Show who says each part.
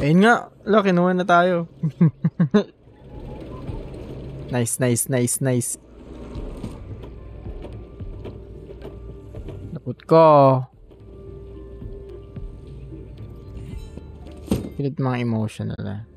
Speaker 1: Ayun nga. Lo, kinuha na tayo. nice, nice, nice, nice. Naput ko. Pilit mga emotional ah.